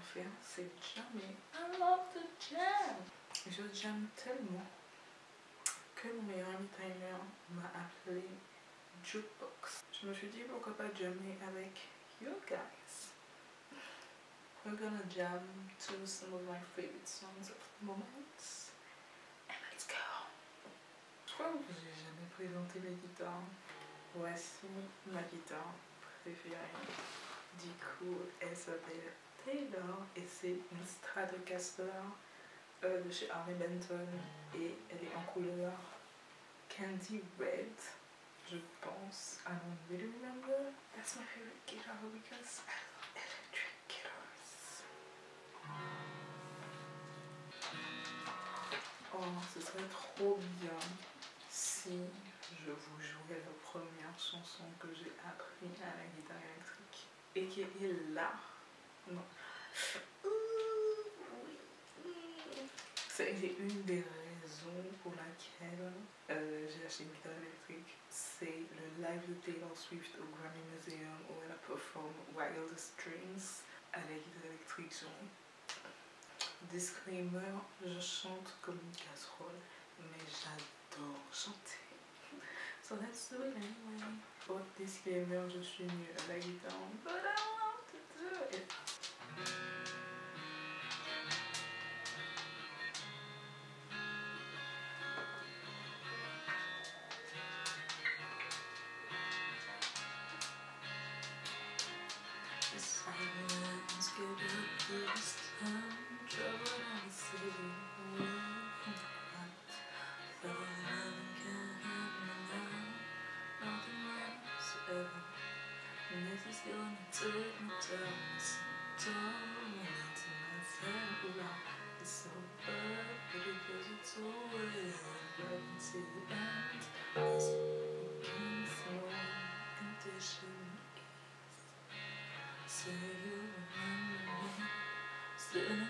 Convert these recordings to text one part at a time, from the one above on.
faire, c'est jammer. I love to jam. Je jam tellement que mon meilleur ami Tyler m'a appelé Jukebox. Je me suis dit pourquoi pas jammer avec you guys? We're gonna jam to some of my favorite songs of the moment. And let's go. Je crois que je vous ai jamais présenté la guitare. Voici ma guitare préférée. Du coup, elle s'appelle Taylor et c'est une Stratocaster euh, de chez Harley Benton et elle est en couleur Candy Red, je pense. I don't really remember. That's my favorite guitar because I love electric guitars. Oh, ce serait trop bien si je vous jouais la première chanson que j'ai appris à la guitare électrique et qui est là. C'est une des raisons pour laquelle euh, j'ai acheté une guitare électrique. C'est le live de Taylor Swift au Grammy Museum où elle a performé Wild Strings à la guitare électrique. Disclaimer, je chante comme une casserole, mais j'adore chanter. So let's do it anyway. Disclaimer, je suis nulle à la guitare, but skin.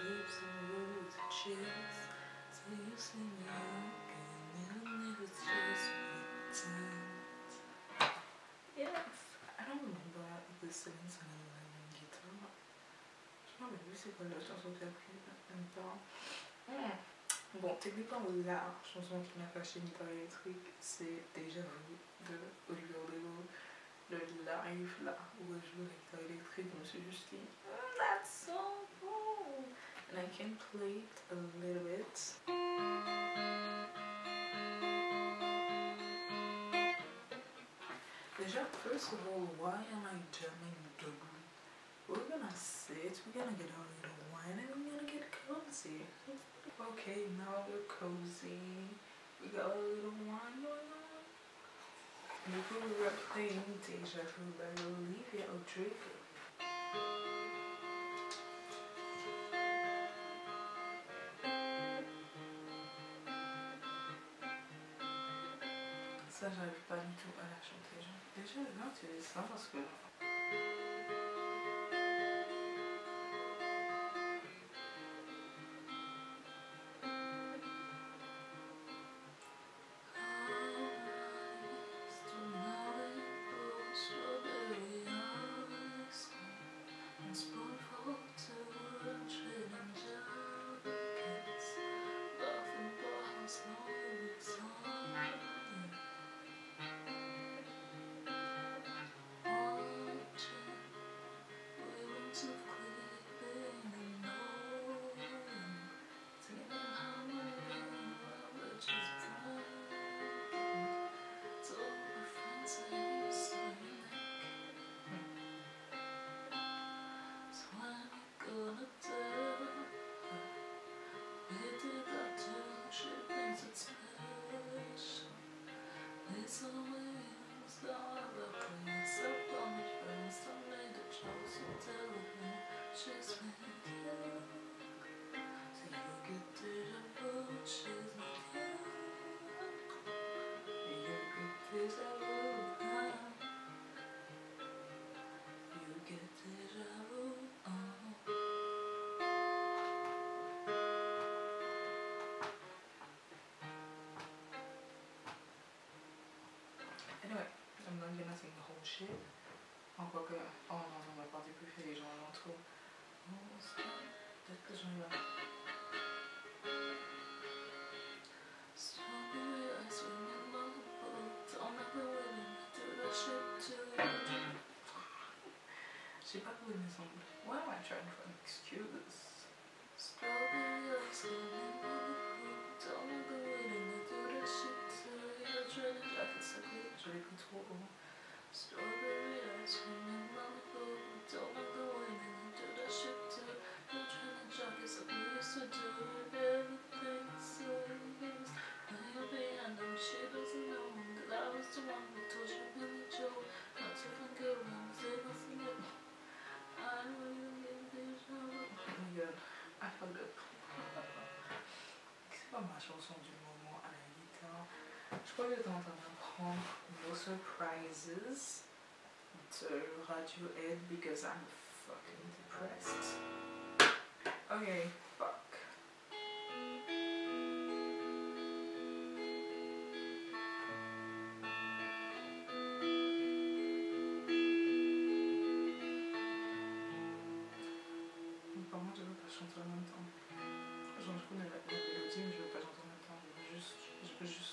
c'est quoi la chanson que j'ai appris en même temps hmm. Bon, techniquement, la chanson qui m'a acheter une guitare électrique, c'est Déjà Vu de Olivier Rodrigo. Le live là où je joue la guitare électrique, je me suis juste dit, mm, that's so cool! And I can play it a little bit. Déjà, first of all, why am I jamming double we're gonna sit, we're gonna get our little wine and we're gonna get cozy. Okay, now we're cozy. We got a little wine going on. We were playing Deja Vu by Olivia Rodrigo. Ça, j'arrive pas du tout à la chanter. Déjà, non, dis ça parce que its inspiration. Little choice. She's with you. So you you. Anyway, I'm not gonna sing the whole shit. En quoi que... Oh non, non, ma part du buffet, les gens en l'intro. Oh, Peut-être que j'en ai marre. J'ai pas trouvé mes ongles. Why am I trying for an excuse? Strawberry pris trop. C'est pas ma chanson du moment à la. Je crois que j'étais en train No Surprises to Radiohead because I'm fucking depressed. Okay, fuck. Par contre, je veux pas chanter en même temps. Genre, je connais la, la mélodie, mais je veux pas chanter en même temps. Je veux juste, je veux juste.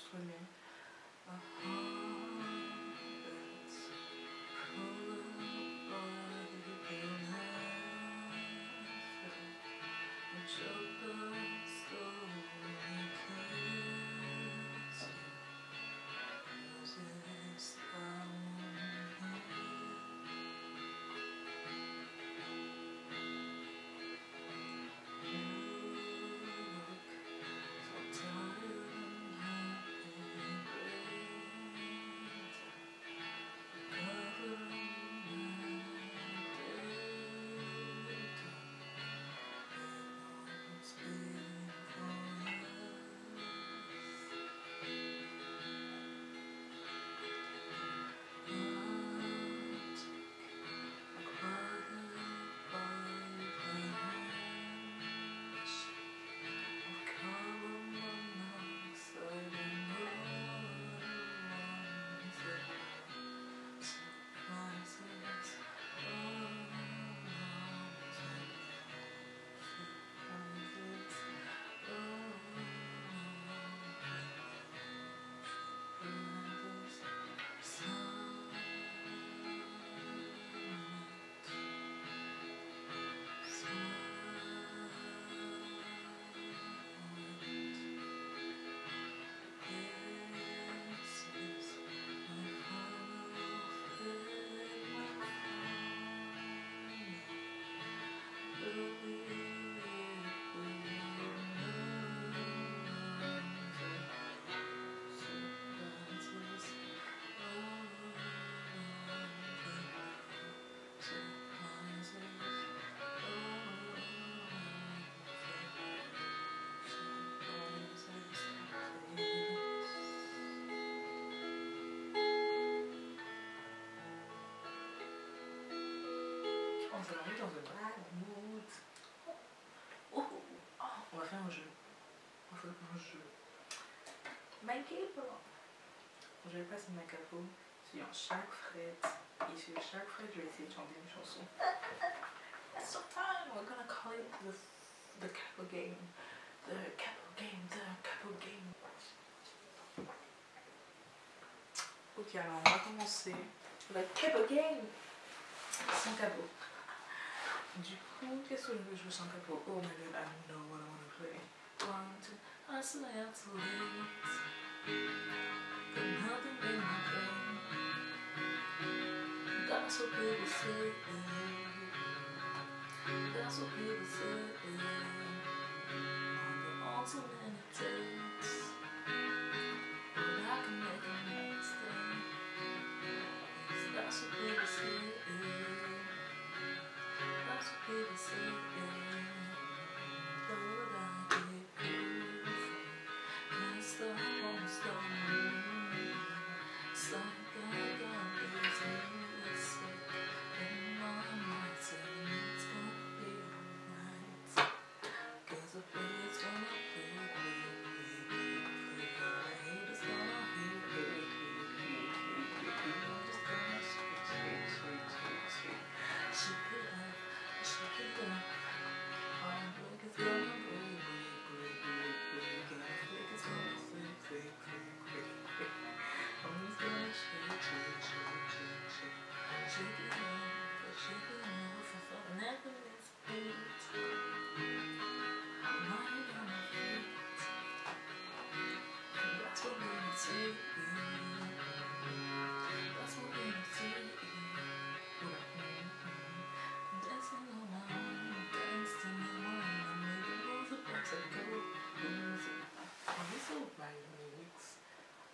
Dans un. Oh, oh, on va faire un jeu. On va faire un jeu. My capo. Je vais passer ma capo sur chaque frette. Et sur chaque frette, je vais essayer de chanter une chanson. That's so fun. We're gonna call it the, the capo game. The capo game. The capo game. Ok, alors on va commencer. Le capo game. Sans capo. Du coup, qu'est-ce que je veux Oh my god, I know what I want to play. One, two, I slept late. Nothing in my. That's what people say. That's what people say. On the alternate dates. But I can make a mistake. That's what people say previously you?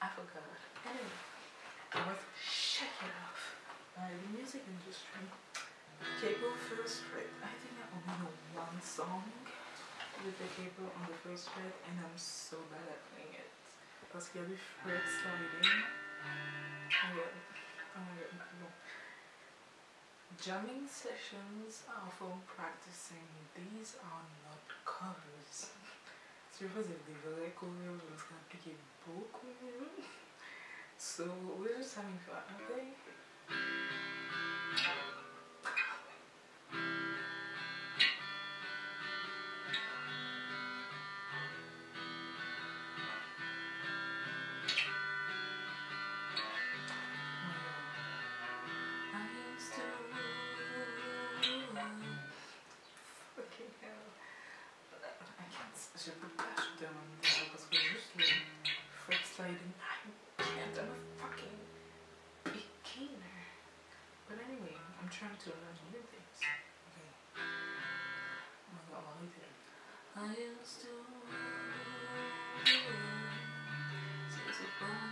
I forgot. Anyway, I was shaken off by the music industry. Capo first fret. I think I only know one song with the capo on the first fret and I'm so bad at playing it. Parce qu'il y a fret sliding. Oh god. Oh my god. No. Jamming sessions are for practicing. These are not covers. Mieux. So we're just having fun, okay?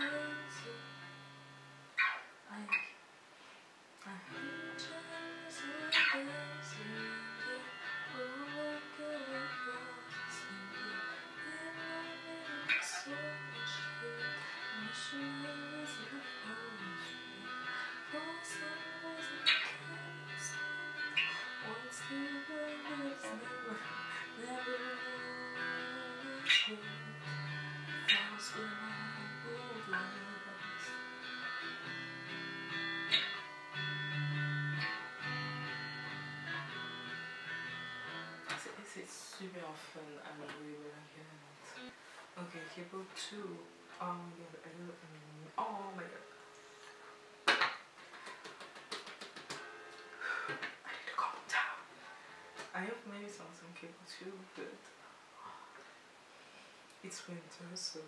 so c'est super fun. I'm really, really liking it. Okay, capo 2. Oh my god. Oh my god. I need to calm down. I have many songs on capo 2, but it's winter, so.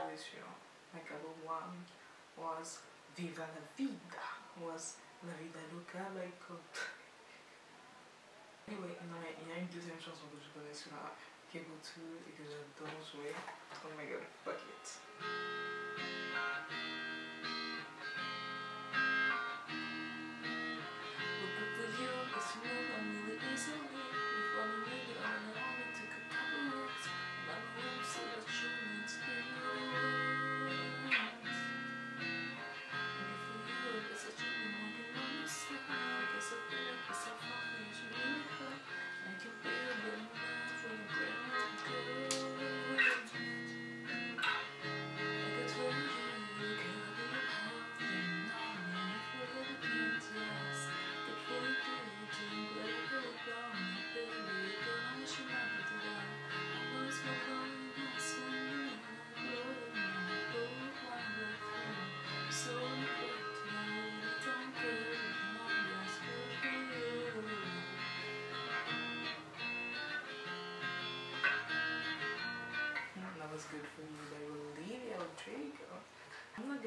to Israel, like our one was Viva la Vida, was La Vida Loca, like Anyway, non, mais il y a une deuxième chanson que je connais sur la qui est et que j'adore jouer. Oh my god.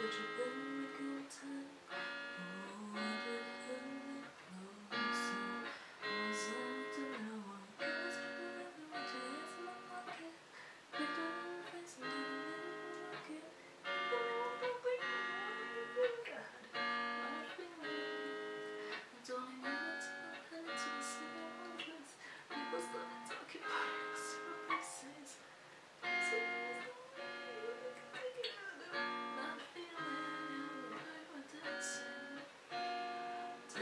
would you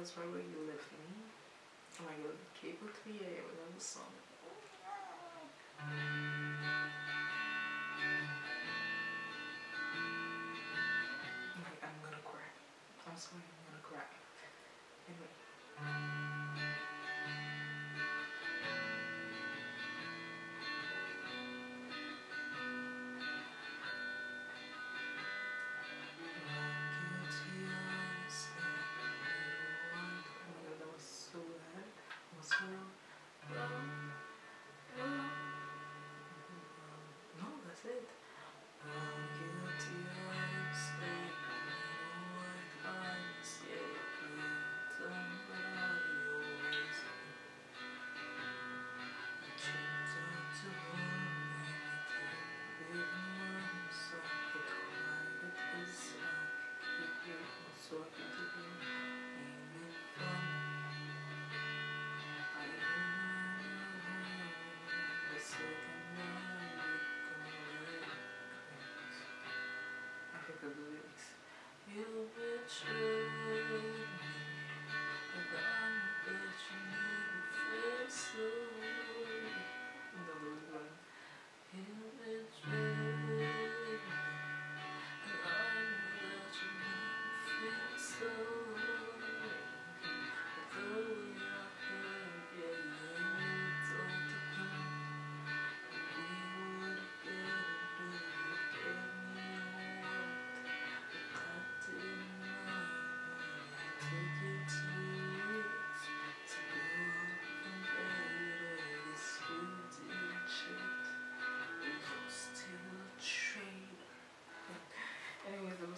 That's why when you live me. I my God, capo three with all the songs. The. You betrayed me, but I bet you never felt so.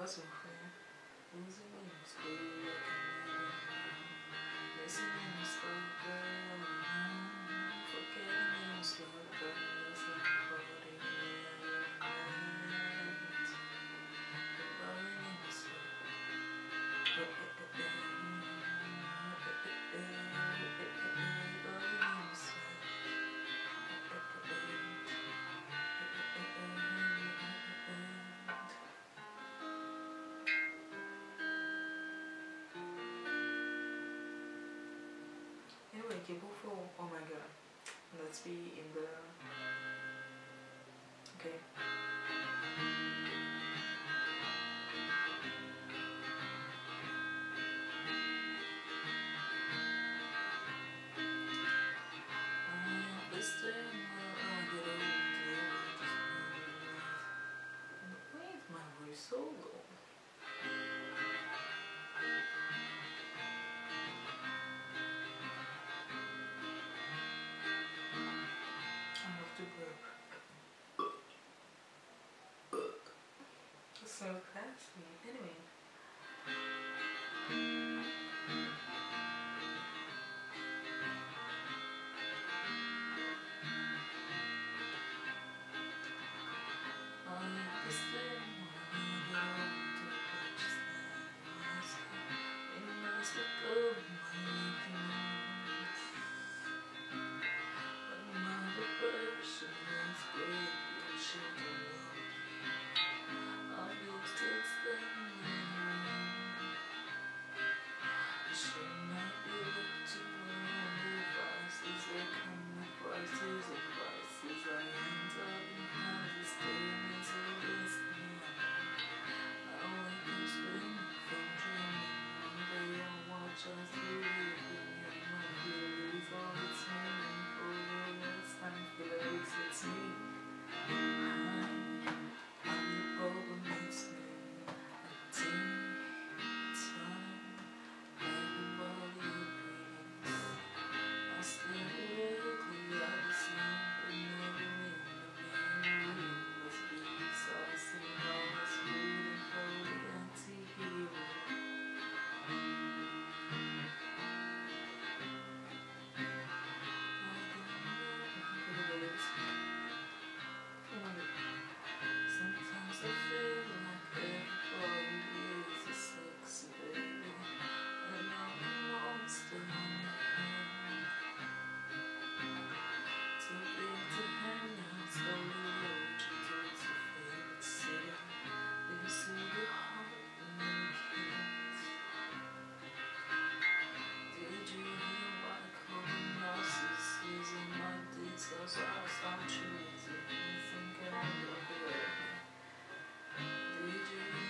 Oh, that's so frère. Losing Anyway, capo four. Oh my god. Let's be in the. Okay. So classy. Anyway. opportunities, do to think I will be? You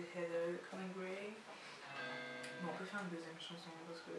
j'ai fait Coming Grey. Bon, on peut faire une deuxième chanson parce que...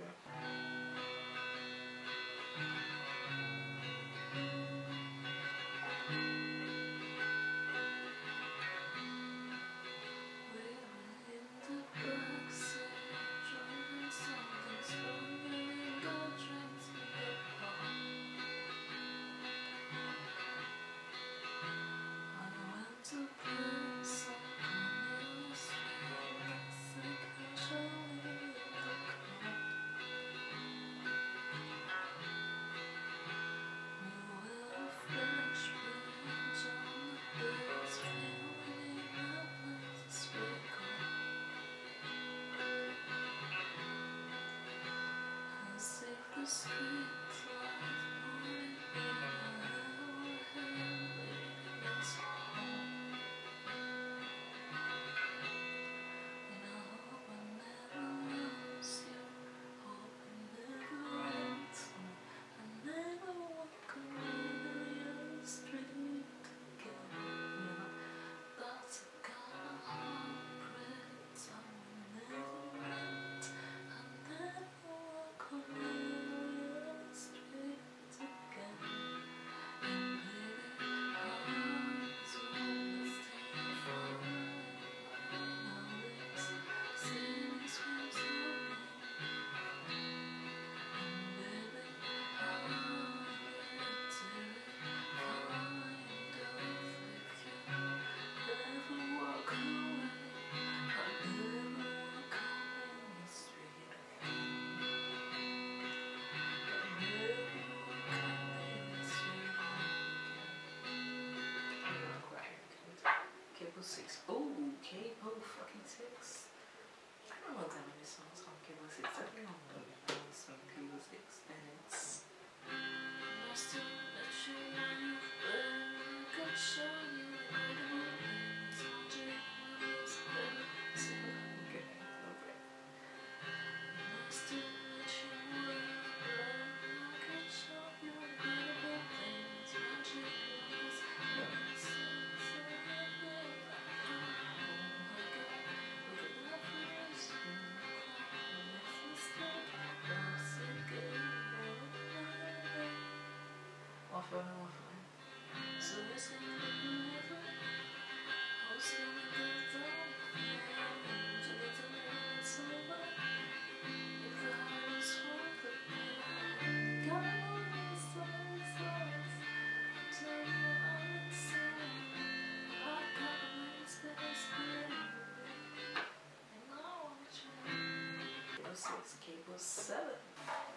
6, Cable 7.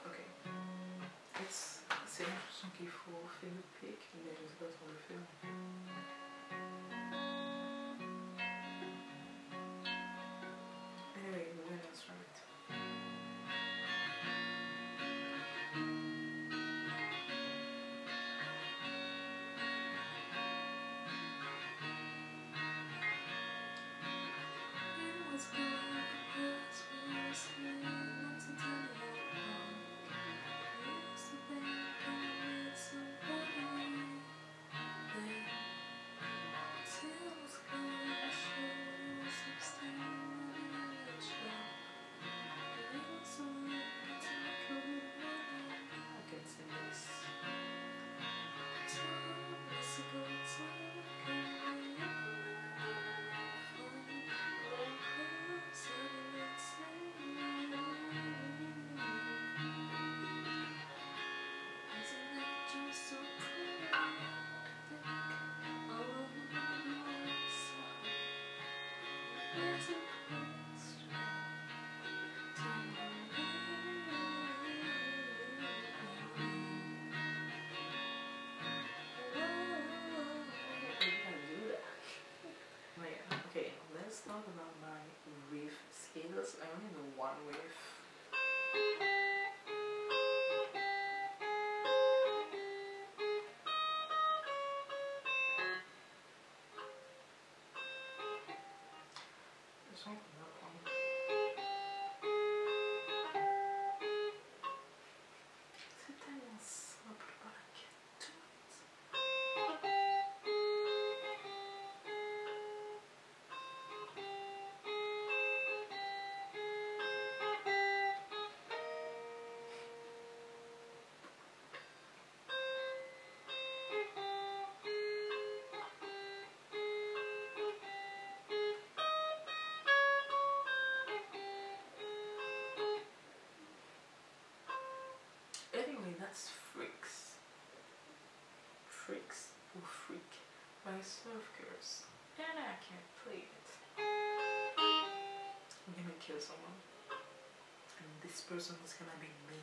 Ok. It's, une chanson qu'il faut faire le pic, mais je sais pas on le fait. Talk about my riff scales. I only know one riff. That's Freaks. Freaks or Freak by Surf Curse. And I can't play it. I'm gonna kill someone. And this person is gonna be me.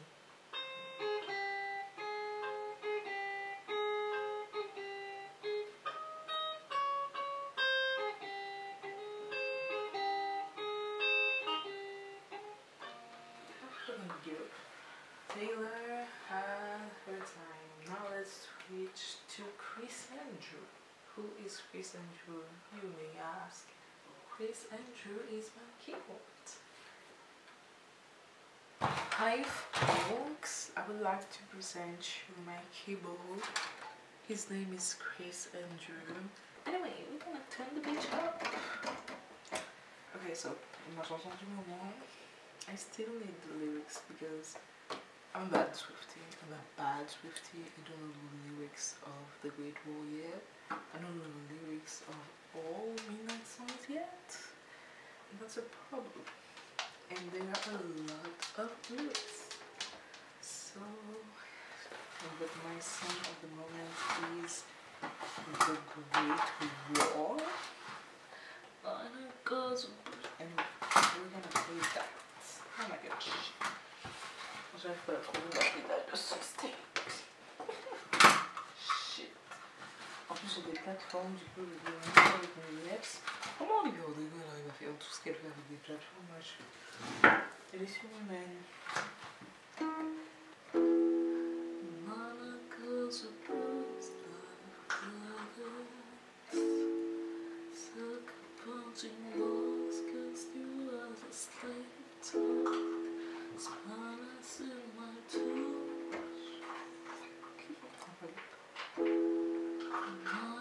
I'm gonna give. Taylor had her time. Now let's to Chris Andrew. Who is Chris Andrew? You may ask. Chris Andrew is my keyboard. Hi folks, I would like to present you my keyboard. His name is Chris Andrew. Anyway, we're gonna turn the beach up. Okay, so. I still need the lyrics because I'm bad Swifty. I'm a bad Swifty. I don't know the lyrics of The Great War yet. I don't know the lyrics of all Midnight songs yet. And that's a problem. And there are a lot of lyrics. So, but my song of the moment is The Great War. And it goes And we're gonna play that. Oh my gosh. Je vais faire trouver dans ma pédale de sauveté. Shit. En plus, j'ai des plateformes, du coup, je vais avec mes lunettes. Comment les gars, elle arrive à faire tout ce qu'elle fait avec des plateformes Moi, je Elle est surhumaine. Suck upon your lost cause you are the slave Thank you.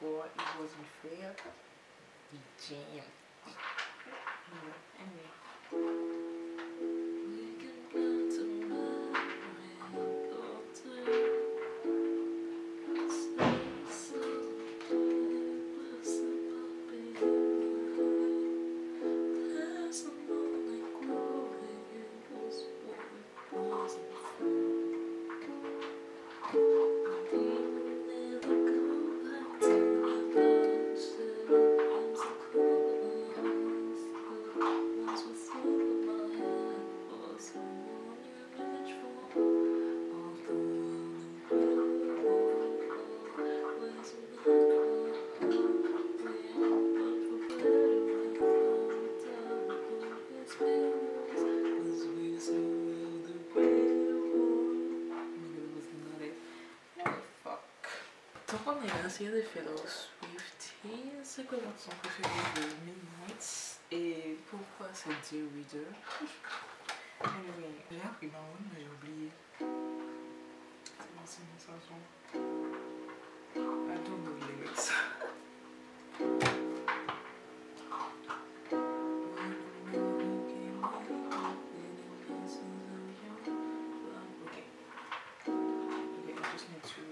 boas, e boas me feias. Vidinha. C'est quoi votre son préféré de Midnight? Et pourquoi c'est Dear Reader Anyway, j'ai appris ma mais j'ai oublié. C'est. I don't know lyrics. Okay. Okay, I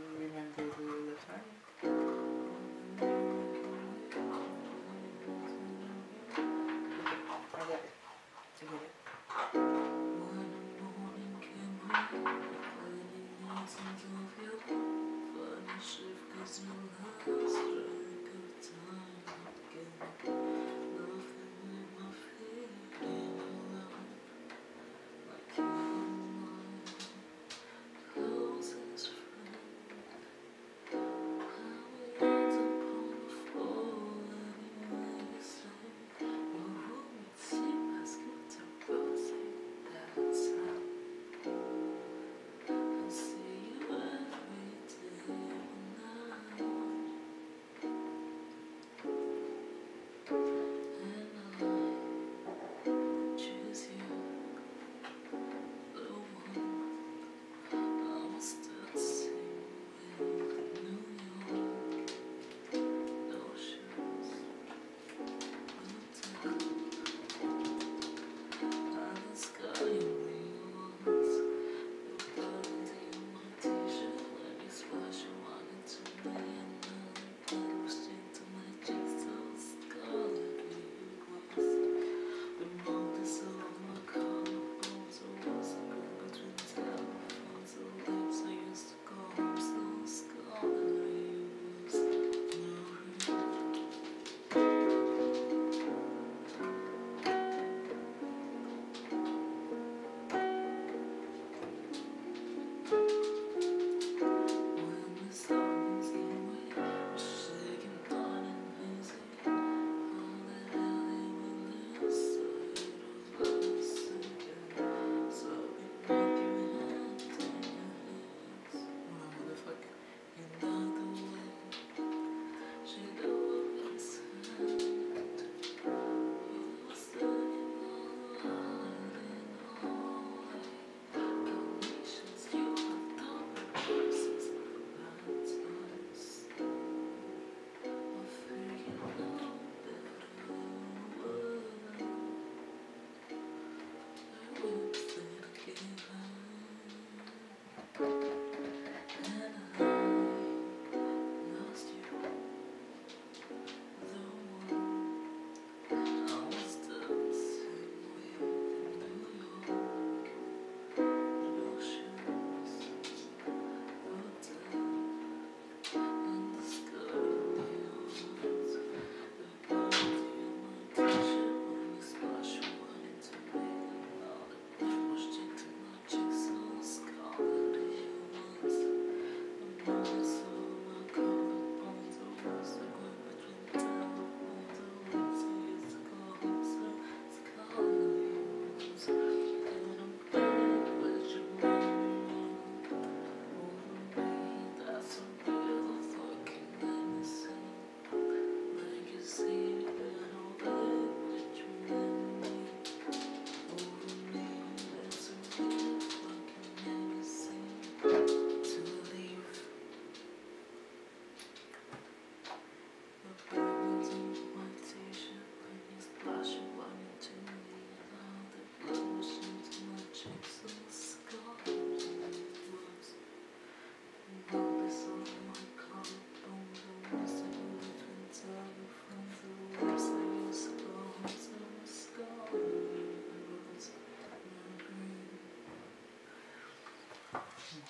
Ошибка изменилась.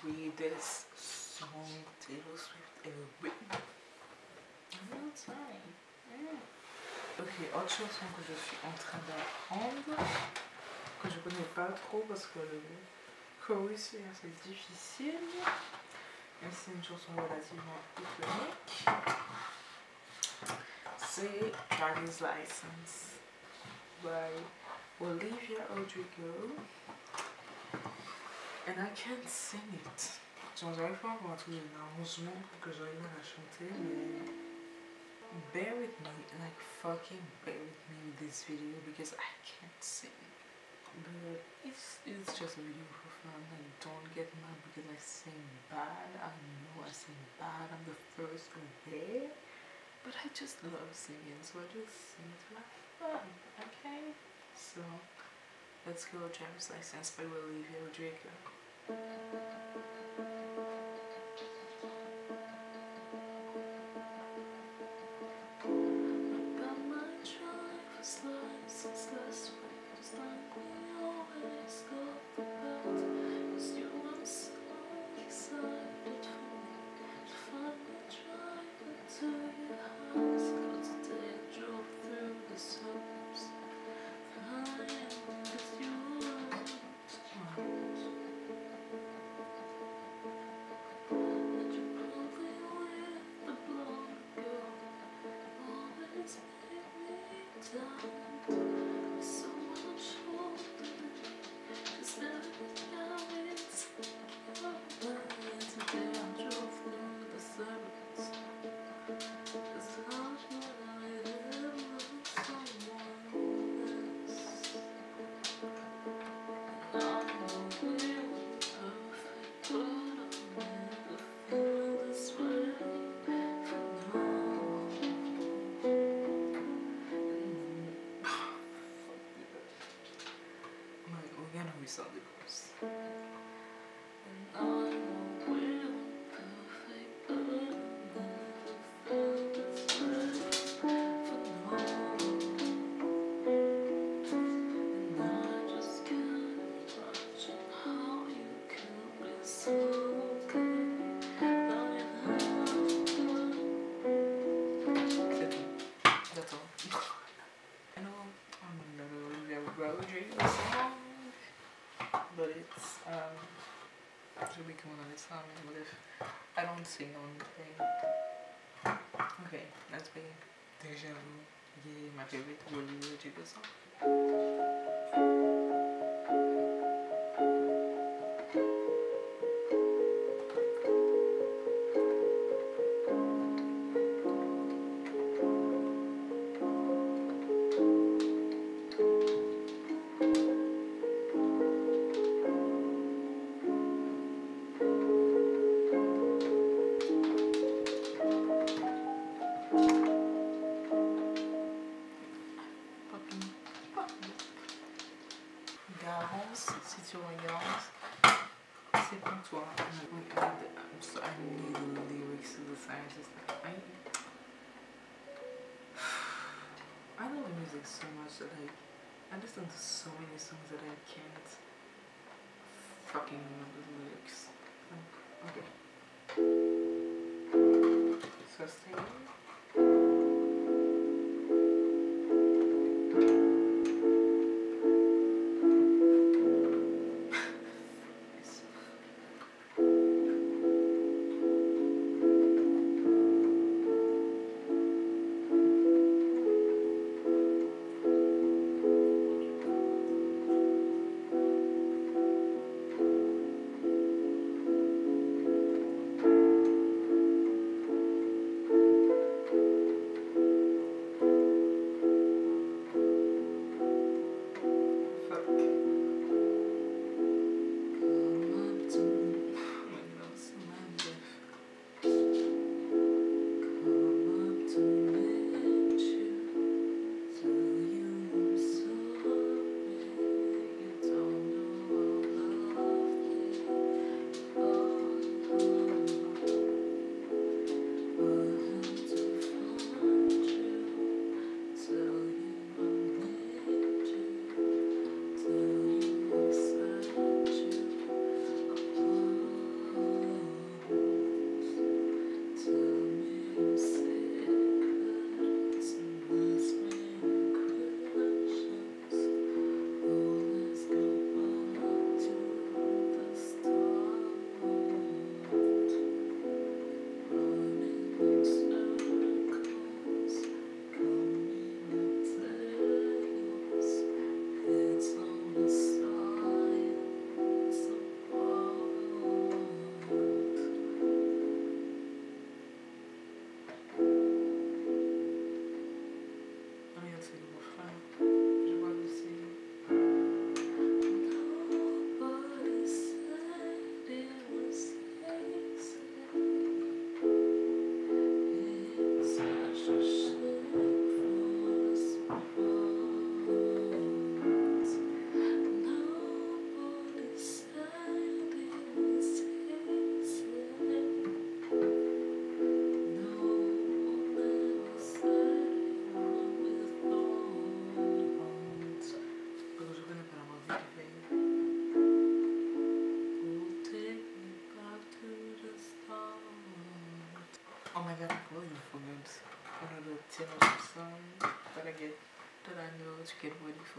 way this song Taylor Swift is written. No time. Ok, autre chanson hein, que je suis en train d'apprendre, que je connais pas trop parce que le chorus c'est difficile, mais c'est une chanson relativement iconique, c'est Driver's License by Olivia Rodrigo. and I can't sing it. Sonuçta Fatma namusuma gözlerime aşıntı Bear with me, like fucking bear with me with this video because I can't sing. But it's, it's just a video for fun and don't get mad because I sing bad. I know I sing bad. I'm the first there. But I just love singing, so I just sing it for my fun, okay? So, let's go, Driver's License by Olivia Rodrigo. ハハハハ! déjà vu, il m'a fait vite mon numéro de.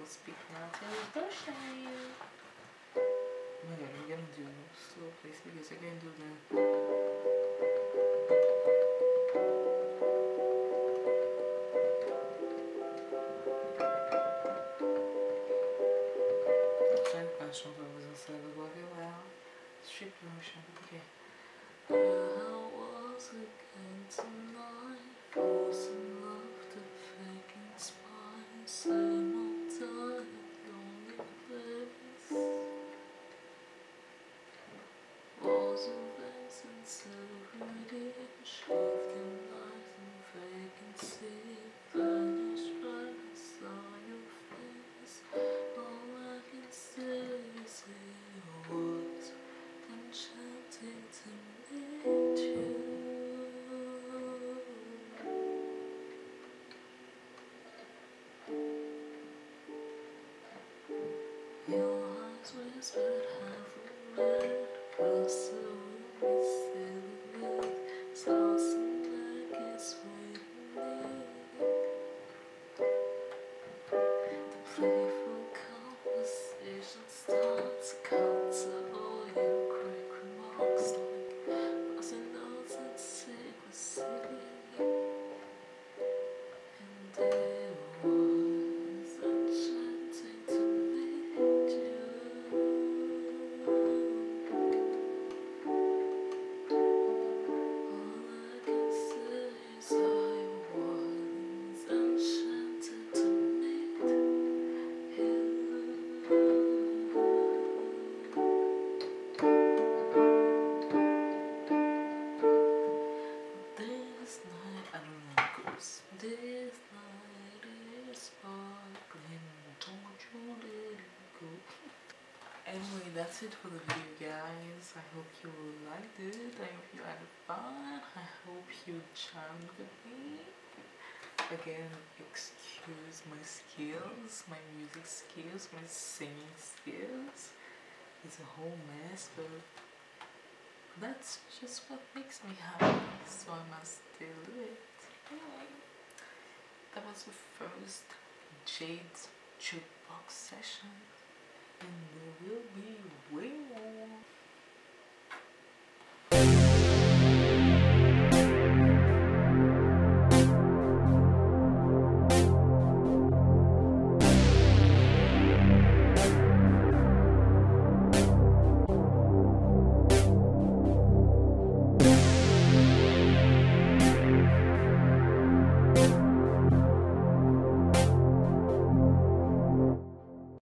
Get ready for Speak Martin's birthday. Oh my god, I'm gonna do slow place because I can do the that's it for the video, guys. I hope you liked it. I hope you had fun. I hope you charmed with me. Again, excuse my skills, my music skills, my singing skills. It's a whole mess, but that's just what makes me happy, so I must do it. Anyway, that was the first Jade's jukebox session, and there will be way more.